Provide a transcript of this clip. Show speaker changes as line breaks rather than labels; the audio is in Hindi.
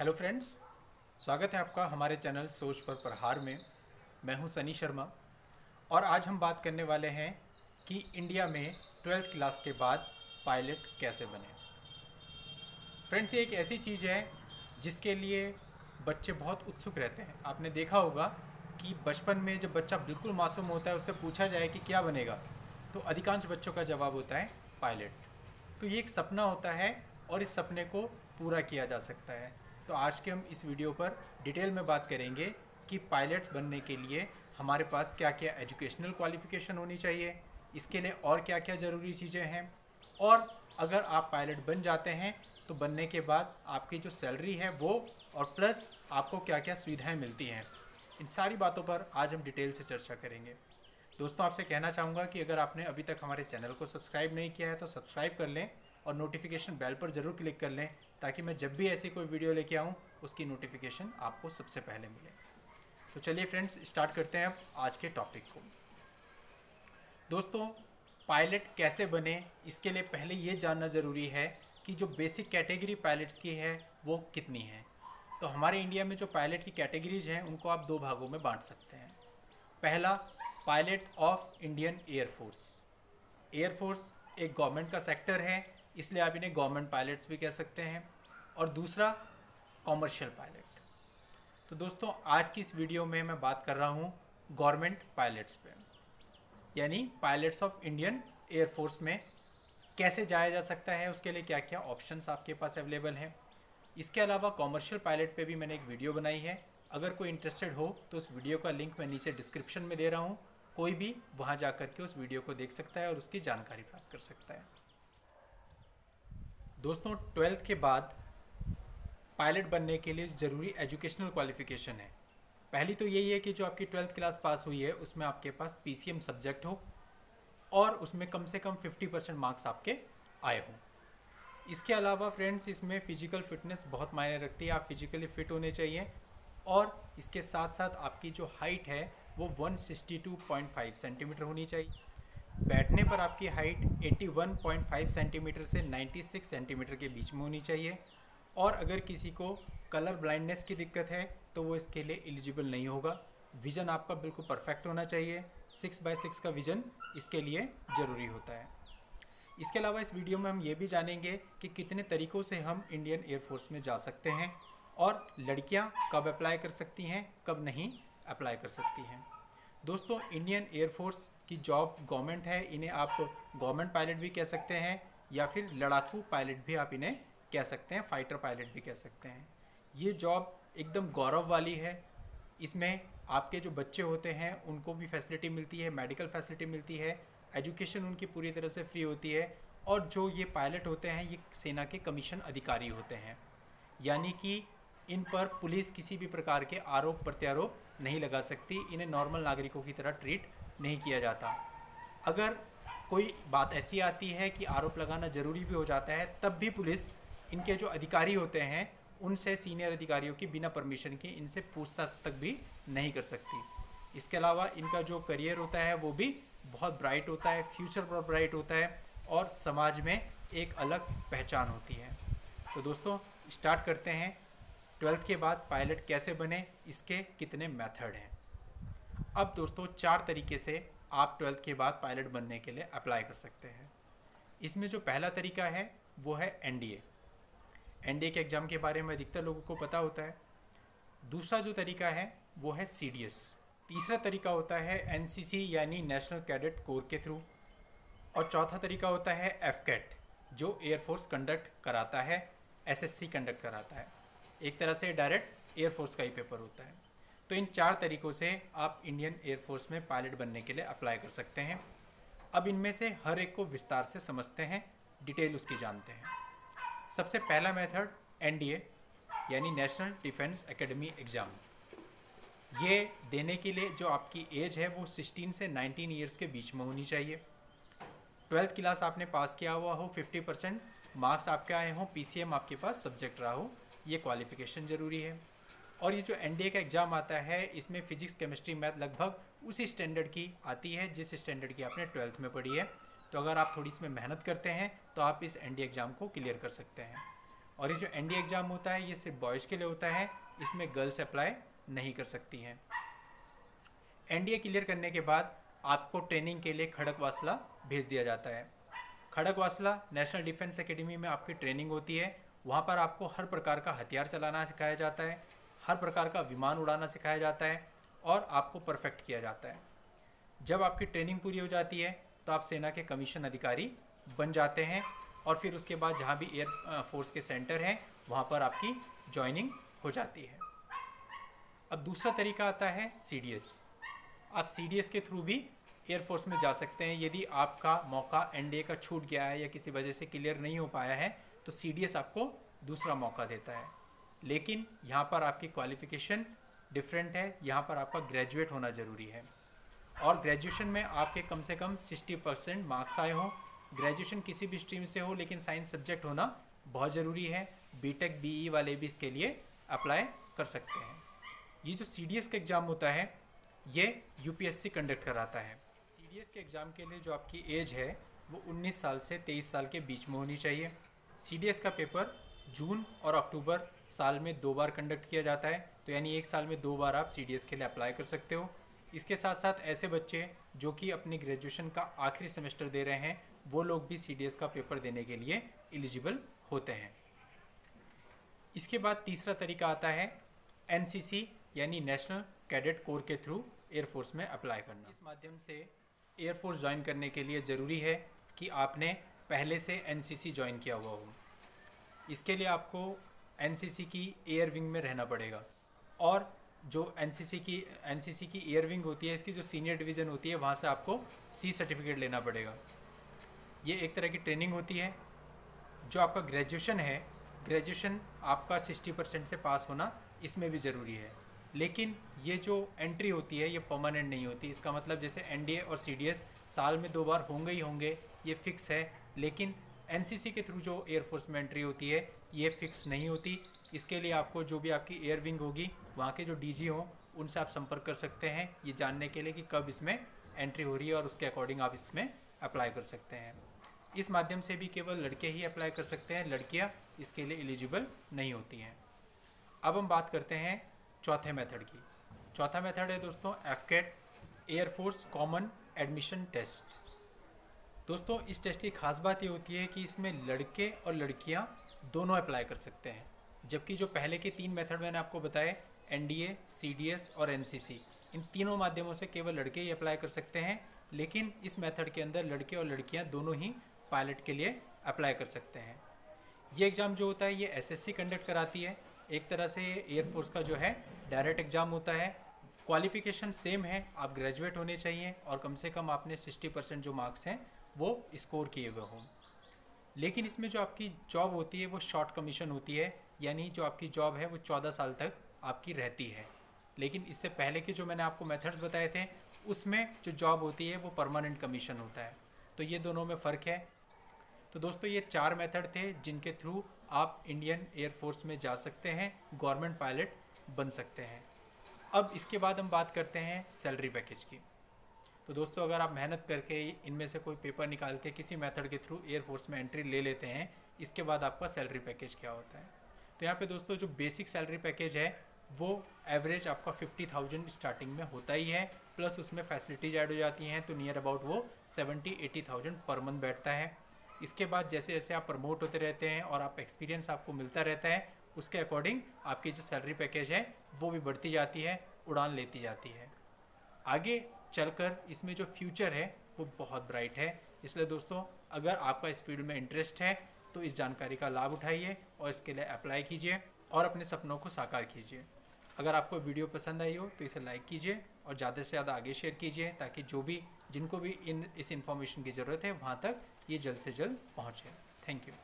हेलो फ्रेंड्स स्वागत है आपका हमारे चैनल सोच पर प्रहार में। मैं हूँ सनी शर्मा और आज हम बात करने वाले हैं कि इंडिया में ट्वेल्थ क्लास के बाद पायलट कैसे बने। फ्रेंड्स ये एक ऐसी चीज़ है जिसके लिए बच्चे बहुत उत्सुक रहते हैं। आपने देखा होगा कि बचपन में जब बच्चा बिल्कुल मासूम होता है, उससे पूछा जाए कि क्या बनेगा तो अधिकांश बच्चों का जवाब होता है पायलट तो ये एक सपना होता है और इस सपने को पूरा किया जा सकता है। तो आज के हम इस वीडियो पर डिटेल में बात करेंगे कि पायलट्स बनने के लिए हमारे पास क्या क्या एजुकेशनल क्वालिफिकेशन होनी चाहिए, इसके लिए और क्या क्या ज़रूरी चीज़ें हैं और अगर आप पायलट बन जाते हैं तो बनने के बाद आपकी जो सैलरी है वो और प्लस आपको क्या क्या सुविधाएँ मिलती हैं। इन सारी बातों पर आज हम डिटेल से चर्चा करेंगे। दोस्तों, आपसे कहना चाहूँगा कि अगर आपने अभी तक हमारे चैनल को सब्सक्राइब नहीं किया है तो सब्सक्राइब कर लें और नोटिफिकेशन बेल पर ज़रूर क्लिक कर लें ताकि मैं जब भी ऐसी कोई वीडियो लेके आऊँ, उसकी नोटिफिकेशन आपको सबसे पहले मिले। तो चलिए फ्रेंड्स स्टार्ट करते हैं अब आज के टॉपिक को। दोस्तों पायलट कैसे बने? इसके लिए पहले ये जानना ज़रूरी है कि जो बेसिक कैटेगरी पायलट्स की है, वो कितनी है। तो हमारे इंडिया में जो पायलट की कैटेगरीज हैं, उनको आप दो भागों में बांट सकते हैं। पहला pilot of Indian air force air force एक गवर्नमेंट का सेक्टर है इसलिए आप इन्हें गवर्नमेंट पायलट्स भी कह सकते हैं और दूसरा कॉमर्शियल पायलट तो दोस्तों, आज की इस वीडियो में मैं बात कर रहा हूँ गवर्नमेंट पायलट्स पे। यानी पायलट्स ऑफ़ इंडियन एयरफोर्स में कैसे जाया जा सकता है, उसके लिए क्या क्या ऑप्शंस आपके पास अवेलेबल हैं। इसके अलावा कॉमर्शियल पायलट पे भी मैंने एक वीडियो बनाई है। अगर कोई इंटरेस्टेड हो तो उस वीडियो का लिंक मैं नीचे डिस्क्रिप्शन में दे रहा हूँ। कोई भी वहाँ जा कर के उस वीडियो को देख सकता है और उसकी जानकारी प्राप्त कर सकता है। दोस्तों, ट्वेल्थ के बाद पायलट बनने के लिए ज़रूरी एजुकेशनल क्वालिफिकेशन है। पहली तो यही है कि जो आपकी ट्वेल्थ क्लास पास हुई है, उसमें आपके पास पीसीएम सब्जेक्ट हो और उसमें कम से कम 50 परसेंट मार्क्स आपके आए हों। इसके अलावा फ्रेंड्स इसमें फ़िजिकल फिटनेस बहुत मायने रखती है। आप फिजिकली फिट होने चाहिए और इसके साथ साथ आपकी जो हाइट है, वो 162.5 सेंटीमीटर होनी चाहिए। बैठने पर आपकी हाइट 81.5 सेंटीमीटर से 96 सेंटीमीटर के बीच में होनी चाहिए। और अगर किसी को कलर ब्लाइंडनेस की दिक्कत है तो वो इसके लिए एलिजिबल नहीं होगा। विज़न आपका बिल्कुल परफेक्ट होना चाहिए। सिक्स बाय सिक्स का विज़न इसके लिए ज़रूरी होता है। इसके अलावा इस वीडियो में हम ये भी जानेंगे कि कितने तरीक़ों से हम इंडियन एयरफोर्स में जा सकते हैं और लड़कियाँ कब अप्लाई कर सकती हैं, कब नहीं अप्लाई कर सकती हैं। दोस्तों इंडियन एयरफोर्स की जॉब गवर्नमेंट है, इन्हें आप गवर्नमेंट पायलट भी कह सकते हैं या फिर लड़ाकू पायलट भी आप इन्हें कह सकते हैं, फाइटर पायलट भी कह सकते हैं। ये जॉब एकदम गौरव वाली है। इसमें आपके जो बच्चे होते हैं, उनको भी फैसिलिटी मिलती है, मेडिकल फैसिलिटी मिलती है, एजुकेशन उनकी पूरी तरह से फ्री होती है और जो ये पायलट होते हैं, ये सेना के कमीशन अधिकारी होते हैं। यानी कि इन पर पुलिस किसी भी प्रकार के आरोप प्रत्यारोप नहीं लगा सकती, इन्हें नॉर्मल नागरिकों की तरह ट्रीट नहीं किया जाता। अगर कोई बात ऐसी आती है कि आरोप लगाना ज़रूरी भी हो जाता है, तब भी पुलिस इनके जो अधिकारी होते हैं, उनसे सीनियर अधिकारियों की बिना परमिशन के इनसे पूछताछ तक भी नहीं कर सकती। इसके अलावा इनका जो करियर होता है, वो भी बहुत ब्राइट होता है फ्यूचर बहुत ब्राइट होता है और समाज में एक अलग पहचान होती है। तो दोस्तों स्टार्ट करते हैं। ट्वेल्थ के बाद पायलट कैसे बने, इसके कितने मेथड हैं। अब दोस्तों, चार तरीके से आप ट्वेल्थ के बाद पायलट बनने के लिए अप्लाई कर सकते हैं। इसमें जो पहला तरीका है, वो है एनडीए एनडीए के एग्ज़ाम के बारे में अधिकतर लोगों को पता होता है। दूसरा जो तरीका है, वो है सीडीएस तीसरा तरीका होता है एनसीसी यानी नेशनल कैडेट कोर के थ्रू। और चौथा तरीका होता है एफकेट जो एयरफोर्स कंडक्ट कराता है एसएससी कंडक्ट कराता है। एक तरह से डायरेक्ट एयरफोर्स का ही पेपर होता है। तो इन चार तरीक़ों से आप इंडियन एयरफोर्स में पायलट बनने के लिए अप्लाई कर सकते हैं। अब इनमें से हर एक को विस्तार से समझते हैं, डिटेल उसकी जानते हैं। सबसे पहला मेथड, एनडीए, यानी नेशनल डिफेंस एकेडमी एग्ज़ाम। ये देने के लिए जो आपकी एज है, वो 16 से 19 ईयर्स के बीच में होनी चाहिए। ट्वेल्थ क्लास आपने पास किया हुआ हो 50 परसेंट मार्क्स आपके आए हों पी आपके पास सब्जेक्ट रहा हो ये क्वालिफिकेशन ज़रूरी है। और ये जो एनडीए का एग्ज़ाम आता है, इसमें फिजिक्स केमिस्ट्री मैथ लगभग उसी स्टैंडर्ड की आती है, जिस स्टैंडर्ड की आपने ट्वेल्थ में पढ़ी है। तो अगर आप थोड़ी इसमें मेहनत करते हैं तो आप इस एन एग्ज़ाम को क्लियर कर सकते हैं। और ये जो एन एग्ज़ाम होता है, ये सिर्फ़ बॉयज़ के लिए होता है, इसमें गर्ल्स अप्लाई नहीं कर सकती हैं। NDA क्लियर करने के बाद आपको ट्रेनिंग के लिए खड़क वासला भेज दिया जाता है। Khadakwasla national defence academy में आपकी ट्रेनिंग होती है वहाँ पर आपको हर प्रकार का हथियार चलाना सिखाया जाता है, हर प्रकार का विमान उड़ाना सिखाया जाता है और आपको परफेक्ट किया जाता है। जब आपकी ट्रेनिंग पूरी हो जाती है तो आप सेना के कमीशन अधिकारी बन जाते हैं और फिर उसके बाद जहाँ भी एयर फोर्स के सेंटर हैं, वहाँ पर आपकी ज्वाइनिंग हो जाती है। अब दूसरा तरीका आता है सीडीएस आप सीडीएस के थ्रू भी एयरफोर्स में जा सकते हैं, यदि आपका मौका एनडीए का छूट गया है या किसी वजह से क्लियर नहीं हो पाया है तो CDS आपको दूसरा मौका देता है। लेकिन यहाँ पर आपकी क्वालिफिकेशन डिफरेंट है, यहाँ पर आपका ग्रेजुएट होना ज़रूरी है। और ग्रेजुएशन में आपके कम से कम 60 परसेंट मार्क्स आए हों। ग्रेजुएशन किसी भी स्ट्रीम से हो, लेकिन साइंस सब्जेक्ट होना बहुत ज़रूरी है। बीटेक बीई e वाले भी इसके लिए अप्लाई कर सकते हैं। ये जो सी का एग्ज़ाम होता है, ये यूपीएससी कंडक्ट कराता है। सी के एग्ज़ाम के लिए जो आपकी एज है, वो 19 साल से 23 साल के बीच में होनी चाहिए। CDS का पेपर जून और अक्टूबर साल में दो बार कंडक्ट किया जाता है। तो यानी एक साल में दो बार आप CDS के लिए अप्लाई कर सकते हो। इसके साथ साथ ऐसे बच्चे जो कि अपनी ग्रेजुएशन का आखिरी सेमेस्टर दे रहे हैं, वो लोग भी CDS का पेपर देने के लिए एलिजिबल होते हैं। इसके बाद तीसरा तरीका आता है NCC यानी नेशनल कैडेट कोर के थ्रू एयरफोर्स में अप्लाई करना। इस माध्यम से एयरफोर्स ज्वाइन करने के लिए ज़रूरी है कि आपने पहले से एनसीसी ज्वाइन किया हुआ हो। इसके लिए आपको एनसीसी की एयर विंग में रहना पड़ेगा। और जो एनसीसी की एनसीसी की एयर विंग होती है, इसकी जो सीनियर डिवीज़न होती है, वहाँ से आपको सी सर्टिफिकेट लेना पड़ेगा। ये एक तरह की ट्रेनिंग होती है, जो आपका ग्रेजुएशन है। ग्रेजुएशन आपका सिक्सटी परसेंट से पास होना इसमें भी ज़रूरी है। लेकिन ये जो एंट्री होती है, ये परमानेंट नहीं होती। इसका मतलब जैसे एनडीए और सीडीएस साल में दो बार होंगे ही होंगे, ये फिक्स है। लेकिन एनसीसी के थ्रू जो एयरफोर्स में एंट्री होती है, ये फिक्स नहीं होती। इसके लिए आपको जो भी आपकी एयर विंग होगी, वहाँ के जो डी हों, उनसे आप संपर्क कर सकते हैं। ये जानने के लिए कि कब इसमें एंट्री हो रही है और उसके अकॉर्डिंग आप इसमें अप्लाई कर सकते हैं। इस माध्यम से भी केवल लड़के ही अप्लाई कर सकते हैं। लड़कियाँ इसके लिए एलिजिबल नहीं होती हैं। अब हम बात करते हैं चौथे मेथड की। चौथा मेथड है दोस्तों AFCAT air force common admission test दोस्तों, इस टेस्ट की खास बात ये होती है कि इसमें लड़के और लड़कियाँ दोनों अप्लाई कर सकते हैं। जबकि जो पहले के तीन मेथड मैंने आपको बताए एन डी और एनसीसी इन तीनों माध्यमों से केवल लड़के ही अप्लाई कर सकते हैं, लेकिन इस मेथड के अंदर लड़के और लड़कियाँ दोनों ही पायलट के लिए अप्लाई कर सकते हैं। ये एग्ज़ाम जो होता है, ये एसएससी कंडक्ट कराती है। एक तरह से एयरफोर्स का जो है डायरेक्ट एग्ज़ाम होता है क्वालिफिकेशन सेम है, आप ग्रेजुएट होने चाहिए और कम से कम आपने 60 परसेंट जो मार्क्स हैं, वो स्कोर किए हुए हों। लेकिन इसमें जो आपकी जॉब होती है, वो शॉर्ट कमीशन होती है, यानी जो आपकी जॉब है, वो 14 साल तक आपकी रहती है। लेकिन इससे पहले के जो मैंने आपको मेथड्स बताए थे, उसमें जो जॉब होती है, वो परमानेंट कमीशन होता है। तो ये दोनों में फ़र्क है। तो दोस्तों, ये चार मेथड थे, जिनके थ्रू आप इंडियन एयरफोर्स में जा सकते हैं गवर्नमेंट पायलट बन सकते हैं। अब इसके बाद हम बात करते हैं सैलरी पैकेज की। तो दोस्तों, अगर आप मेहनत करके इनमें से कोई पेपर निकाल के किसी मेथड के थ्रू एयरफोर्स में एंट्री ले लेते हैं, इसके बाद आपका सैलरी पैकेज क्या होता है? तो यहाँ पे दोस्तों, जो बेसिक सैलरी पैकेज है, वो एवरेज आपका फिफ्टी थाउज़ेंड स्टार्टिंग में होता ही है प्लस उसमें फैसिलिटीज़ ऐड हो जाती हैं तो नियर अबाउट वो सेवेंटी एटी थाउज़ेंड पर मंथ बैठता है। इसके बाद जैसे जैसे आप प्रमोट होते रहते हैं और आप एक्सपीरियंस आपको मिलता रहता है, उसके अकॉर्डिंग आपकी जो सैलरी पैकेज है वो भी बढ़ती जाती है, उड़ान लेती जाती है। आगे चलकर इसमें जो फ्यूचर है, वो बहुत ब्राइट है। इसलिए दोस्तों, अगर आपका इस फ़ील्ड में इंटरेस्ट है तो इस जानकारी का लाभ उठाइए और इसके लिए अप्लाई कीजिए और अपने सपनों को साकार कीजिए। अगर आपको वीडियो पसंद आई हो तो इसे लाइक कीजिए और ज़्यादा से ज़्यादा आगे शेयर कीजिए, ताकि जो भी, जिनको भी इन, इस इन्फॉर्मेशन की ज़रूरत है, वहाँ तक ये जल्द से जल्द पहुँचे। Thank you